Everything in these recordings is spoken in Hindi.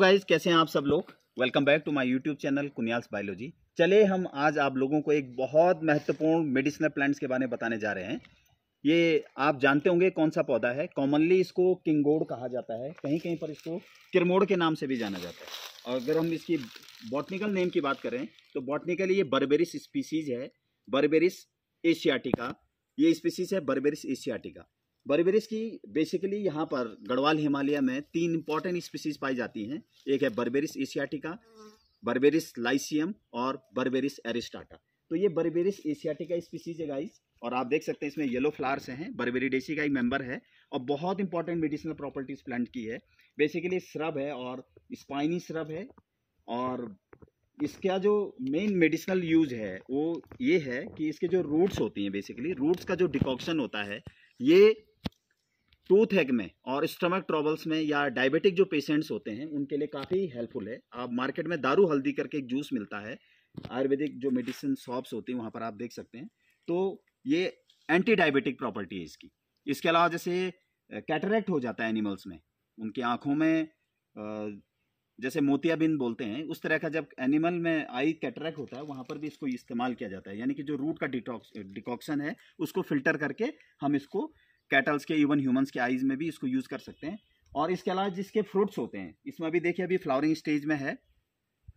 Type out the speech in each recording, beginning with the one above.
गाइज़ कैसे हैं आप सब लोग? Welcome back to my YouTube channel Kuniyals biology चले हम आज आप लोगों को एक बहुत महत्वपूर्ण मेडिसिनल प्लांट्स के बारे में बताने जा रहे हैं। ये आप जानते होंगे कौन सा पौधा है। कॉमनली इसको किंगोड़ कहा जाता है। कहीं कहीं पर इसको किरमोड़ के नाम से भी जाना जाता है। और अगर हम इसकी बॉटनिकल नेम की बात करें तो बॉटनिकली ये बर्बेरिस स्पीसीज है। बर्बेरिस एशियाटिका ये स्पीसीज है बर्बेरिस एशियाटिका बर्बेरिस की बेसिकली यहाँ पर गढ़वाल हिमालय में तीन इंपॉर्टेंट स्पीसीज पाई जाती हैं। एक है बर्बेरिस एशियाटिका, बर्बेरिस लाइसियम और बर्बेरिस एरिस्टाटा। तो ये बर्बेरिस एशियाटिका स्पीसीज है गाइस और आप देख सकते हैं इसमें येलो फ्लावर्स हैं बर्बेरिडेसी का एक मेंबर है, और बहुत इंपॉर्टेंट मेडिसिनल प्रॉपर्टीज़ प्लांट की है। बेसिकली श्रब है और स्पाइनी श्रब है, और इसका जो मेन मेडिसिनल यूज़ है, वो ये है कि इसके जो रूट्स होती हैं बेसिकली रूट्स का जो डिकॉक्शन होता है, ये टूथ हैग में और स्टमक ट्रबल्स में या डायबिटिक जो पेशेंट्स होते हैं, उनके लिए काफ़ी हेल्पफुल है। आप मार्केट में दारू हल्दी करके एक जूस मिलता है, आयुर्वेदिक जो मेडिसिन शॉप्स होती हैं, वहाँ पर आप देख सकते हैं। तो ये एंटी डायबिटिक प्रॉपर्टी है इसकी। इसके अलावा जैसे कैटरेक्ट हो जाता है एनिमल्स में, उनकी आँखों में जैसे मोतियाबिंद बोलते हैं, उस तरह का जब एनिमल में आई कैटरेक्ट होता है, वहाँ पर भी इसको इस्तेमाल किया जाता है। यानी कि जो रूट का डिटॉक्स डिकॉक्शन है, उसको फ़िल्टर करके हम इसको कैटल्स के, इवन ह्यूमंस के आईज में भी इसको यूज़ कर सकते हैं। और इसके अलावा जिसके फ्रूट्स होते हैं, इसमें अभी देखिए अभी फ्लावरिंग स्टेज में है,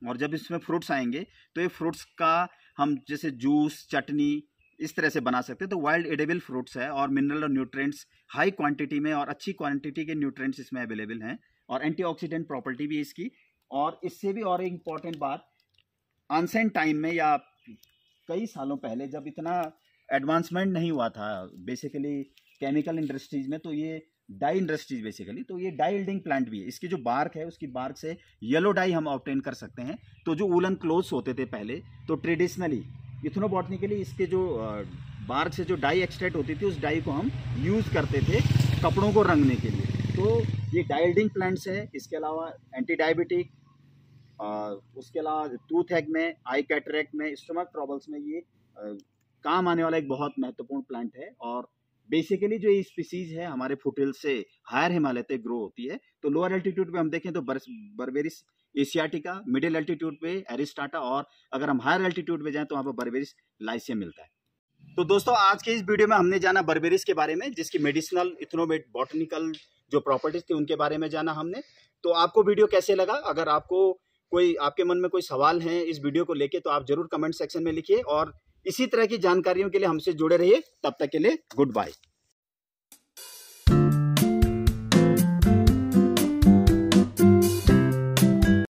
और जब इसमें फ्रूट्स आएँगे तो ये फ्रूट्स का हम जैसे जूस, चटनी इस तरह से बना सकते हैं। तो वाइल्ड एडेबल फ्रूट्स है, और मिनरल और न्यूट्रिएंट्स हाई क्वांटिटी में और अच्छी क्वांटिटी के न्यूट्रिएंट्स इसमें अवेलेबल हैं, और एंटीऑक्सीडेंट प्रॉपर्टी भी इसकी। और इससे भी और एक इंपॉर्टेंट बात अनसेंट टाइम में या कई सालों पहले जब इतना एडवांसमेंट नहीं हुआ था बेसिकली केमिकल इंडस्ट्रीज़ में तो ये डाई इंडस्ट्रीज़ बेसिकली तो ये डाई इल्डिंग प्लांट भी है। इसकी जो बार्क है उसकी बार्क से येलो डाई हम ऑप्टेन कर सकते हैं। तो जो वूलन क्लोथ्स होते थे पहले तो ट्रेडिशनली इथनोबॉटनिकली इसके जो बार्क से जो डाई एक्सट्रैक्ट होती थी उस डाई को हम यूज़ करते थे कपड़ों को रंगने के लिए। तो ये डाइल्डिंग प्लांट्स है। इसके अलावा एंटी डायबिटिक उसके अलावा टूथ एग में आई कैटरेक्ट में स्टमक ट्रबल्स में ये आ, काम आने वाला एक बहुत महत्वपूर्ण प्लांट है। और बेसिकली जो ये स्पीसीज है हमारे फुटिल से हायर हिमालय तक ग्रो होती है तो लोअर एल्टीट्यूड पे हम देखें तो बर, बर्बेरिस एशियाटिका मिडिल एल्टीट्यूड पे एरिस्टाटा और अगर हम हायर एल्टीट्यूड पे जाएँ तो वहाँ पर बर्बेरिस लाइसियम मिलता है। तो दोस्तों आज के इस वीडियो में हमने जाना बर्बेरिस के बारे में जिसकी मेडिसिनल इथनोमेट बॉटनिकल जो प्रॉपर्टीज़ थी उनके बारे में जाना हमने। तो आपको वीडियो कैसे लगा? अगर आपको कोई आपके मन में कोई सवाल है इस वीडियो को लेके तो आप ज़रूर कमेंट सेक्शन में लिखिए और इसी तरह की जानकारियों के लिए हमसे जुड़े रहिए। तब तक के लिए गुड बाय